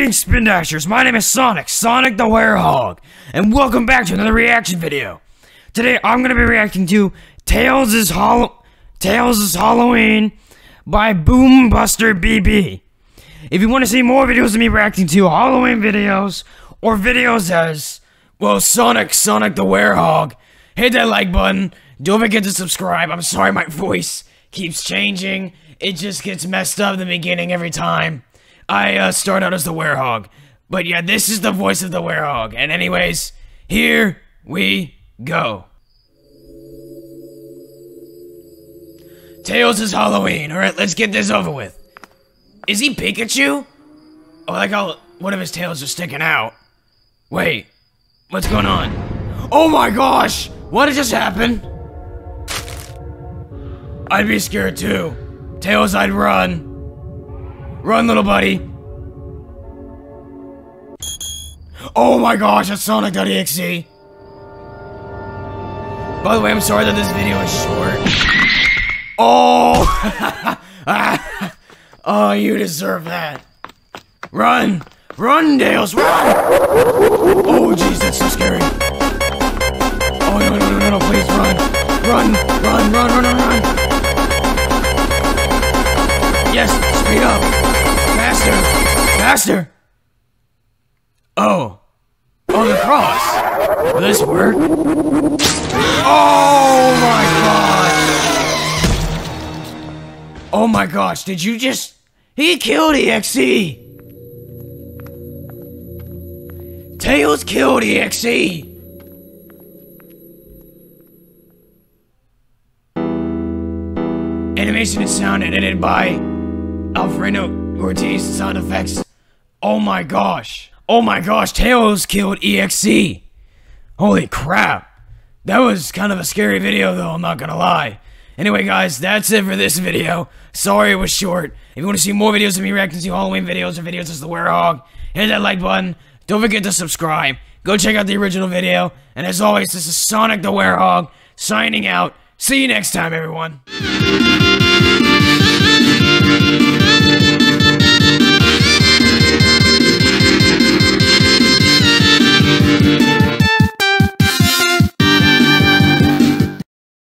Greetings, Spin Dashers. My name is Sonic, Sonic the Werehog, and welcome back to another reaction video. Today, I'm gonna be reacting to Tails is Hall Tails is Halloween by Boombuster BB. If you want to see more videos of me reacting to Halloween videos or videos as well, Sonic, Sonic the Werehog, hit that like button. Don't forget to subscribe. I'm sorry, my voice keeps changing. It just gets messed up in the beginning every time. I uh, start out as the werehog. But yeah, this is the voice of the werehog. And anyways, here we go. Tails is Halloween. Alright, let's get this over with. Is he Pikachu? Oh, like all one of his tails is sticking out. Wait, what's going on? Oh my gosh! What just happened? I'd be scared too. Tails, I'd run. Run, little buddy. Oh my gosh, that's Sonic.exe. By the way, I'm sorry that this video is short. Oh! oh, you deserve that. Run! Run, Tails, run! Oh, jeez, that's so scary. Oh, no, no, no, no, please, run. Run, run, run, run, run, run. Yes, speed up. Faster! Faster! Oh. Oh, the cross! Will this work? Oh my god! Oh my gosh, did you just... He killed EXE! Tails killed EXE! Animation and sound edited by Alfredo Ortiz sound effects. Oh my gosh. Oh my gosh, Tails killed EXE. Holy crap. That was kind of a scary video though, I'm not gonna lie. Anyway guys, that's it for this video. Sorry it was short. If you want to see more videos of me reacting to Halloween videos or videos as the Werehog, hit that like button. Don't forget to subscribe. Go check out the original video. And as always, this is Sonic the Werehog signing out. See you next time, everyone.